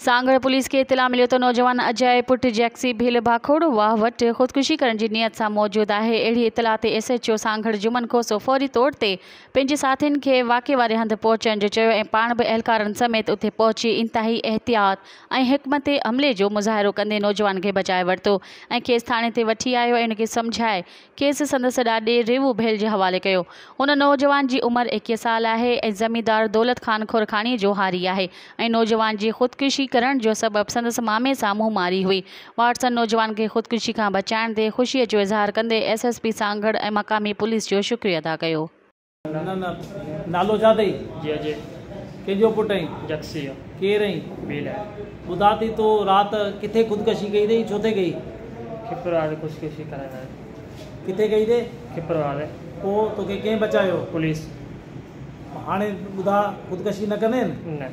Sanghar police खे इतला मिलियो त नौजवान अजय पुट, जैक्सी, भील, भाखोड़ वाह वटि ख़ुदकुशी करण जी नियत सां मौजूदु आहे। अहिड़ी इतला S H O Sanghar Juman Khoso फौरी तौर ते पंहिंजे साथियुनि वाक़े वारे हंधि पहुचण पाण बि अहलकारनि समेत उते पहुची इंतिहाई एहतियात ऐं हिकमत अमले जो मुज़ाहिरो कंदे नौजवान खे बचाए वरितो। ऐं खेसि थाणे ते आयो उनखे सम्झाए खेसि संदसि ॾाॾे रेवू भेल जे हवाले कयो। हुन नौजवान जी उमिरि एकवीह साल ऐं ज़मीदार दौलत ख़ान खुरखाणी जो हारी ऐं नौजवान जी ख़ुदकुशी करण जो सबबु संदसि मामे सां मारी हुई। वाटसन नौजवान खे ख़ुदकुशी खां बचाइण ते ख़ुशीअ जो इज़हार कंदे एस एस पी सांगड़ ऐं मक़ामी पुलिस जो शुक्रिया अदा कयो। न न नालो छा अथई जी कंहिंजो पुटु आहीं? जक्सी केरु आहीं? बील ॿुधा थी तो राति किथे ख़ुदकशी कई अथई? छो ते कई? खिपर वारे ख़ुशि किथे कई अथई? खिपर वारे पोइ तोखे कंहिं बचायो? पुलिस। हाणे ॿुधा ख़ुदकशी न कंदा आहिनि न।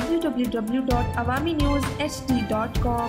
www.awami.news.hd.com